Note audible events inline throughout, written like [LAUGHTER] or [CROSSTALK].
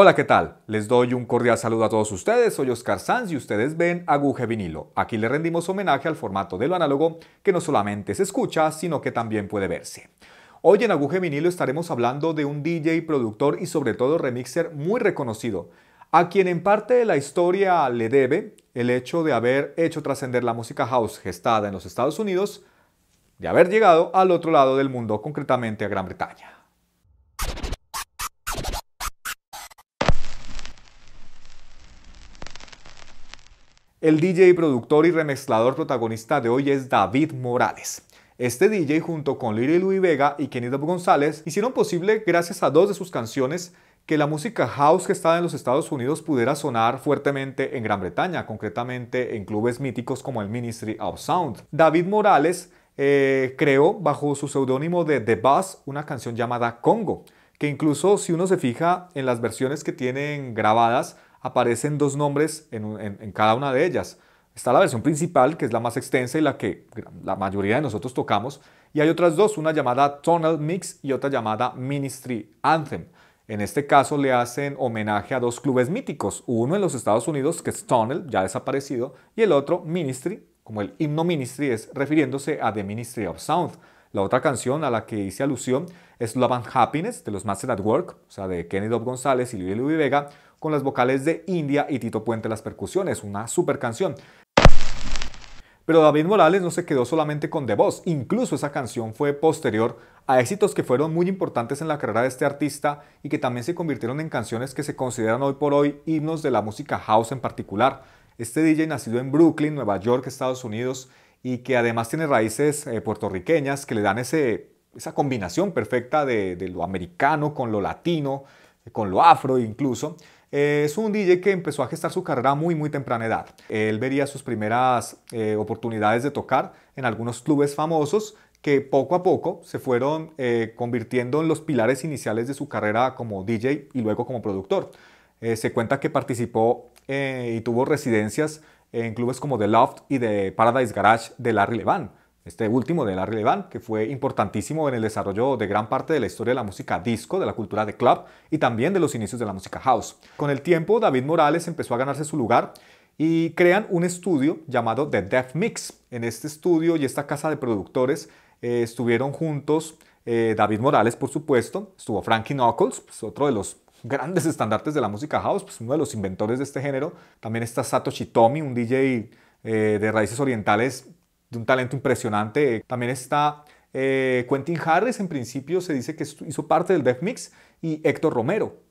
Hola, ¿qué tal? Les doy un cordial saludo a todos ustedes. Soy Oscar Sanz y ustedes ven Aguja Vinilo. Aquí le rendimos homenaje al formato de lo análogo que no solamente se escucha, sino que también puede verse. Hoy en Aguja Vinilo estaremos hablando de un DJ, productor y sobre todo remixer muy reconocido, a quien en parte la historia le debe el hecho de haber hecho trascender la música house gestada en los Estados Unidos, de haber llegado al otro lado del mundo, concretamente a Gran Bretaña. El DJ, productor y remezclador protagonista de hoy es David Morales. Este DJ junto con Lily Louis Vega y Kenny González hicieron posible gracias a dos de sus canciones que la música house que estaba en los Estados Unidos pudiera sonar fuertemente en Gran Bretaña, concretamente en clubes míticos como el Ministry of Sound. David Morales eh, creó bajo su seudónimo de The Buzz una canción llamada Congo, que incluso si uno se fija en las versiones que tienen grabadas, aparecen dos nombres en, cada una de ellas. Está la versión principal, que es la más extensa y la que la mayoría de nosotros tocamos, y hay otras dos, una llamada Tonal Mix y otra llamada Ministry Anthem. En este caso le hacen homenaje a dos clubes míticos, uno en los Estados Unidos, que es Tonal, ya desaparecido, y el otro Ministry, como el himno Ministry es refiriéndose a The Ministry of Sound. La otra canción a la que hice alusión es Love and Happiness de los Master at Work, o sea, de Kenny Dobb González y Luis Luis Vega, con las vocales de India y Tito Puente las percusiones, una super canción. Pero David Morales no se quedó solamente con The Voz, incluso esa canción fue posterior a éxitos que fueron muy importantes en la carrera de este artista y que también se convirtieron en canciones que se consideran hoy por hoy himnos de la música house en particular. Este DJ nacido en Brooklyn, Nueva York, Estados Unidos, y que además tiene raíces eh, puertorriqueñas que le dan ese, esa combinación perfecta de, de lo americano con lo latino, con lo afro incluso. Eh, es un DJ que empezó a gestar su carrera muy muy temprana edad. Él vería sus primeras eh, oportunidades de tocar en algunos clubes famosos que poco a poco se fueron eh, convirtiendo en los pilares iniciales de su carrera como DJ y luego como productor. se cuenta que participó y tuvo residencias en clubes como The Loft y The Paradise Garage de Larry Levan este último de Larry Levan, que fue importantísimo en el desarrollo de gran parte de la historia de la música disco, de la cultura de club y también de los inicios de la música house. Con el tiempo, David Morales empezó a ganarse su lugar y crean un estudio llamado The Death Mix. En este estudio y esta casa de productores eh, estuvieron juntos eh, David Morales, por supuesto, estuvo Frankie Knuckles, pues, otro de los grandes estandartes de la música house, pues, uno de los inventores de este género. También está Satoshi Tomi, un DJ eh, de raíces orientales de un talento impresionante. También está eh, Quentin Harris, en principio se dice que hizo parte del Death Mix, y Héctor Romero.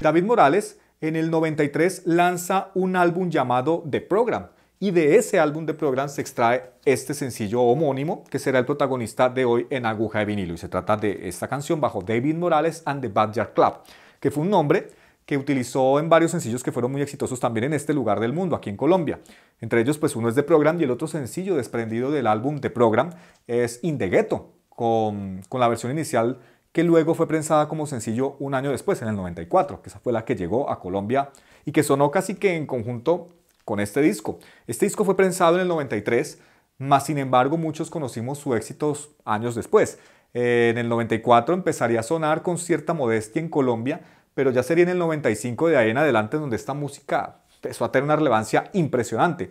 David Morales en el 93 lanza un álbum llamado The Program, y de ese álbum de Program se extrae este sencillo homónimo que será el protagonista de hoy en Aguja de Vinilo. Y se trata de esta canción bajo David Morales and the Backyard Club, que fue un nombre que utilizó en varios sencillos que fueron muy exitosos también en este lugar del mundo, aquí en Colombia. Entre ellos, pues uno es de Program y el otro sencillo desprendido del álbum de Program es In the Ghetto, con, con la versión inicial que luego fue prensada como sencillo un año después, en el 94, que esa fue la que llegó a Colombia y que sonó casi que en conjunto con este disco. Este disco fue prensado en el 93, más sin embargo muchos conocimos su éxito años después. en el 94 empezaría a sonar con cierta modestia en Colombia, pero ya sería en el 95 de ahí en adelante donde esta música empezó a tener una relevancia impresionante.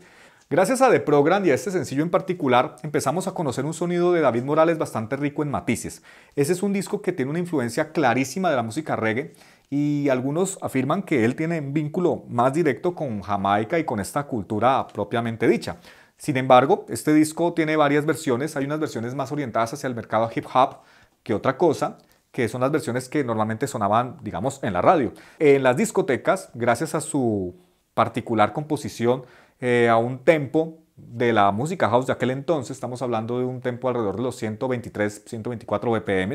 Gracias a The Program y a este sencillo en particular, empezamos a conocer un sonido de David Morales bastante rico en matices. Ese es un disco que tiene una influencia clarísima de la música reggae y algunos afirman que él tiene un vínculo más directo con Jamaica y con esta cultura propiamente dicha. Sin embargo, este disco tiene varias versiones, hay unas versiones más orientadas hacia el mercado hip hop que otra cosa, que son las versiones que normalmente sonaban, digamos, en la radio. En las discotecas, gracias a su particular composición, eh, a un tempo de la música house de aquel entonces, estamos hablando de un tempo alrededor de los 123, 124 BPM,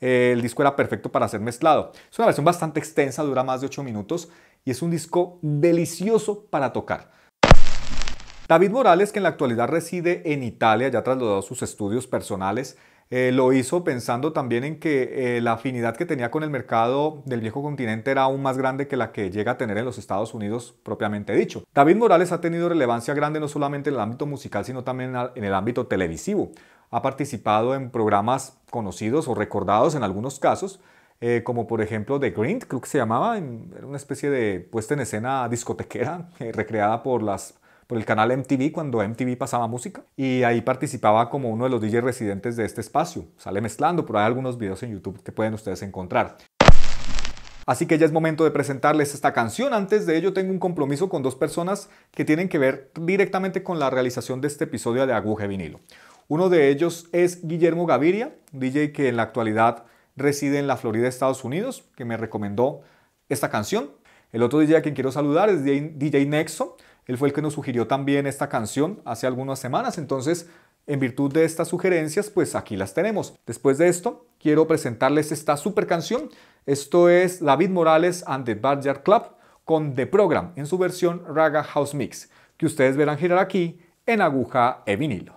el disco era perfecto para ser mezclado. Es una versión bastante extensa, dura más de 8 minutos y es un disco delicioso para tocar. David Morales, que en la actualidad reside en Italia, ya trasladó sus estudios personales, eh, lo hizo pensando también en que eh, la afinidad que tenía con el mercado del viejo continente era aún más grande que la que llega a tener en los Estados Unidos propiamente dicho. David Morales ha tenido relevancia grande no solamente en el ámbito musical, sino también en el ámbito televisivo. Ha participado en programas conocidos o recordados en algunos casos, eh, como por ejemplo The Grind, creo que se llamaba, era una especie de puesta en escena discotequera [LAUGHS] recreada por, las, por el canal MTV cuando MTV pasaba música. Y ahí participaba como uno de los DJs residentes de este espacio. Sale mezclando, pero hay algunos videos en YouTube que pueden ustedes encontrar. Así que ya es momento de presentarles esta canción. Antes de ello tengo un compromiso con dos personas que tienen que ver directamente con la realización de este episodio de Aguja Vinilo. Uno de ellos es Guillermo Gaviria, DJ que en la actualidad reside en la Florida, Estados Unidos, que me recomendó esta canción. El otro DJ a quien quiero saludar es DJ Nexo. Él fue el que nos sugirió también esta canción hace algunas semanas. Entonces, en virtud de estas sugerencias, pues aquí las tenemos. Después de esto, quiero presentarles esta super canción esto es David Morales and the Backyard Club con The Program en su versión Raga House Mix, que ustedes verán girar aquí en aguja e vinilo.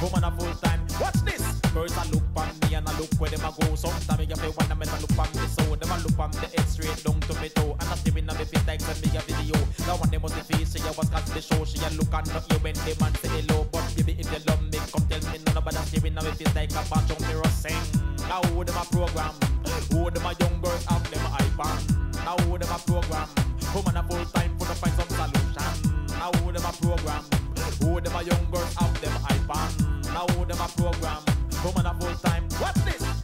woman a full time. Watch this. First I look on me and I look where them a go. Sometimes me have to wind up and I look on me so. Them a look on the head straight down to me toe. And I still in a me fit like send me a video. Now one them was the face she I was catch the show. She a look on not you when them man say hello. But baby if you love me, come tell me none about that. Still in a me fit like a bunch of mirror sing. Now who them a program? Who them a young girls have them iPhone? Now who them a program? Woman a full time for to find some solution. Now who them a program? Who them a young girls have them iPhone? I hold them a program. Woman a full time. What's this?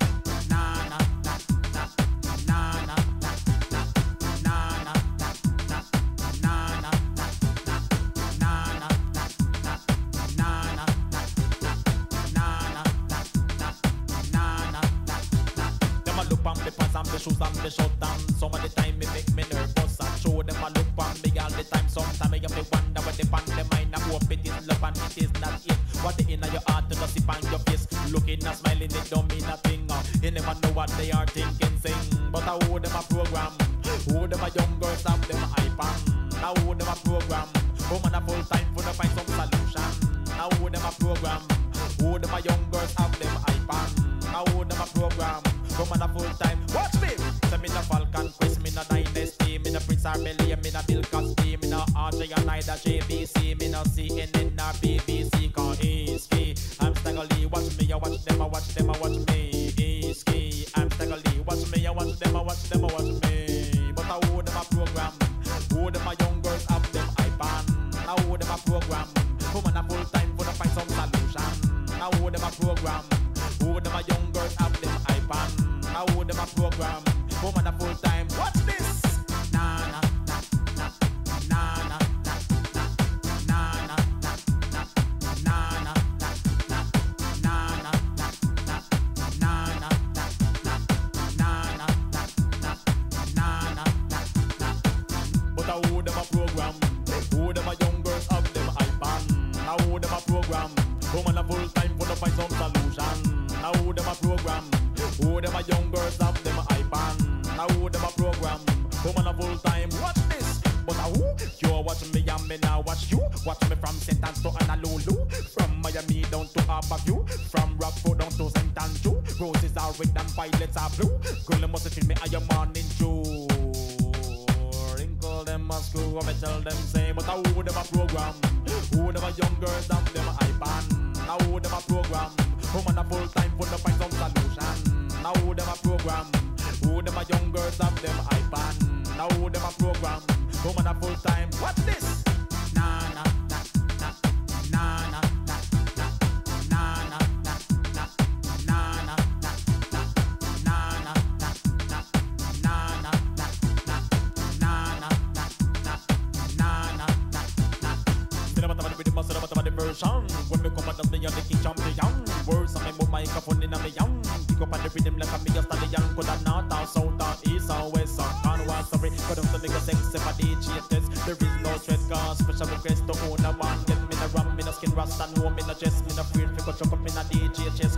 what they are thinking, sing. But I hold them a program. Hold them a young girls, stop them a hype. Now hold them a program. Woman a full time, for to find some solution. Now hold them a program. Hold them a young girls, have them hype. Now hold them a program. Woman a full time. Watch me. Say me the Falcon Quest, me the Dynasty, me the Prince Arbelier, me the Bill Cosby, me the RJ and neither JBC, me the CNN or BBC, cause it's free. I'm staggerly, watch me, I watch them, I watch them, I watch me. Now who them a program? Who them a young girls have them iPad? Now who them a program? Woman a full time. Watch this. Nah, nah, nah, program. Who them young girls have them iPad? Now who program? Woman a full time. Now who them a program? Who them a young girls have them a iPad? Now who them a program? Come on a full time. Watch this. But a who? You watch me and me now watch you. Watch me from Sentence to Honolulu. From Miami down to Abagu. From Rockford down to St. Andrew. Roses are red and violets are blue. Girl, you must feel me I am morning dew. Wrinkle them a screw. I tell them say, but a who them a program? Who them a young girls and them a iPad? Now who them a program? Woman a full time for the find some solution. Now who them a program? Who them a young girls have them iPad? Now who them a program? Woman a full time. What this? Nah nah nah nah nah nah. version me the young, champion. Words on me, but microphone in a young. Pick up on the rhythm like a me a stallion. Could have north or south or east or west or can was sorry. But I'm the nigga sexy for DJ test. There is no stress, cause special request to own a one. Get me the rum, me no skin rasta, no me no chest, me no afraid. Pick up up in a DJ chest.